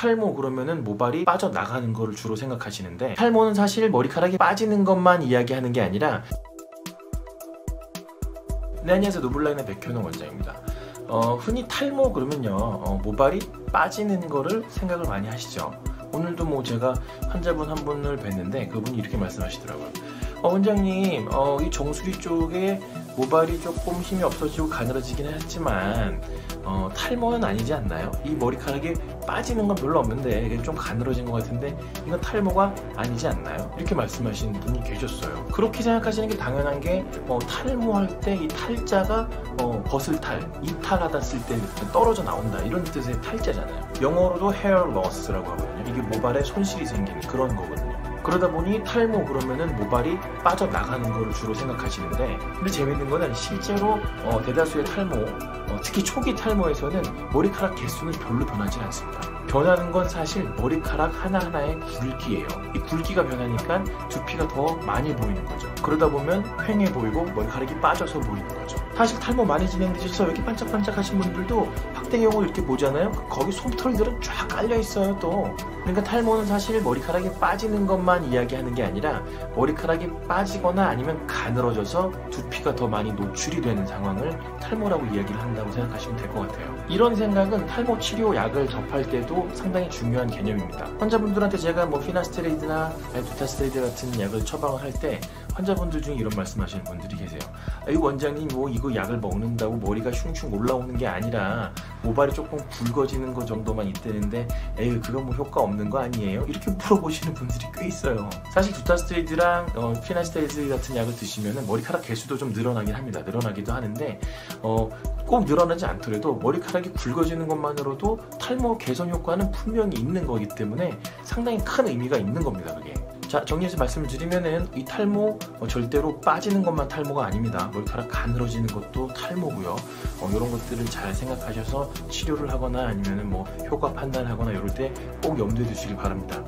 탈모 그러면은 모발이 빠져나가는 거를 주로 생각하시는데 탈모는 사실 머리카락이 빠지는 것만 이야기하는 게 아니라 네 안녕하세요 노블라인의 백현웅 원장입니다. 어, 흔히 탈모 그러면요 어, 모발이 빠지는 거를 생각을 많이 하시죠. 오늘도 뭐 제가 환자분 한 분을 뵀는데 그분이 이렇게 말씀하시더라고요 어, 원장님 어, 이 정수리 쪽에 모발이 조금 힘이 없어지고 가늘어지긴 했지만 어, 탈모는 아니지 않나요? 이 머리카락이 빠지는 건 별로 없는데 이게 좀 가늘어진 것 같은데 이건 탈모가 아니지 않나요? 이렇게 말씀하시는 분이 계셨어요. 그렇게 생각하시는 게 당연한 게 어, 탈모할 때 이 탈자가 어, 벗을탈, 이탈하다 쓸 때 떨어져 나온다 이런 뜻의 탈자잖아요. 영어로도 hair loss라고 하거든요. 이게 모발에 손실이 생기는 그런 거거든요. 그러다 보니 탈모 그러면은 모발이 빠져나가는 거를 주로 생각하시는데 근데 재밌는 거는 실제로 어, 대다수의 탈모 어, 특히 초기 탈모에서는 머리카락 개수는 별로 변하지 않습니다. 변하는 건 사실 머리카락 하나하나의 굵기예요. 이 굵기가 변하니까 두피가 더 많이 보이는 거죠. 그러다 보면 휑해 보이고 머리카락이 빠져서 보이는 거죠. 사실 탈모 많이 진행되셔서 이렇게 반짝반짝 하신 분들도 확대경을 이렇게 보잖아요. 거기 솜털들은 쫙 깔려 있어요 또. 그러니까 탈모는 사실 머리카락이 빠지는 것만 이야기하는 게 아니라 머리카락이 빠지거나 아니면 가늘어져서 두피가 더 많이 노출이 되는 상황을 탈모라고 이야기를 한다고 생각하시면 될 것 같아요. 이런 생각은 탈모 치료 약을 접할 때도 상당히 중요한 개념입니다. 환자분들한테 제가 뭐 피나스테로이드나 두타스테로이드 같은 약을 처방을 할 때 환자분들 중에 이런 말씀하시는 분들이 계세요. 아, 이 원장님 뭐 이거 약을 먹는다고 머리가 슝슝 올라오는 게 아니라 모발이 조금 굵어지는 거 정도만 있다는데 에이 그건 뭐 효과 없는 거 아니에요? 이렇게 물어보시는 분들이 꽤 있어요. 사실 두타스테로이드랑 어, 피나스테로이드 같은 약을 드시면 머리카락 개수도 좀 늘어나긴 합니다. 늘어나기도 하는데 어, 꼭 늘어나지 않더라도 머리카락이 굵어지는 것만으로도 탈모 개선 효과는 분명히 있는 거기 때문에 상당히 큰 의미가 있는 겁니다. 그게. 자 정리해서 말씀을 드리면은 이 탈모 어, 절대로 빠지는 것만 탈모가 아닙니다. 머리카락 가늘어지는 것도 탈모고요. 어, 이런 것들을 잘 생각하셔서 치료를 하거나 아니면은 뭐 효과 판단하거나 이럴 때 꼭 염두에 두시길 바랍니다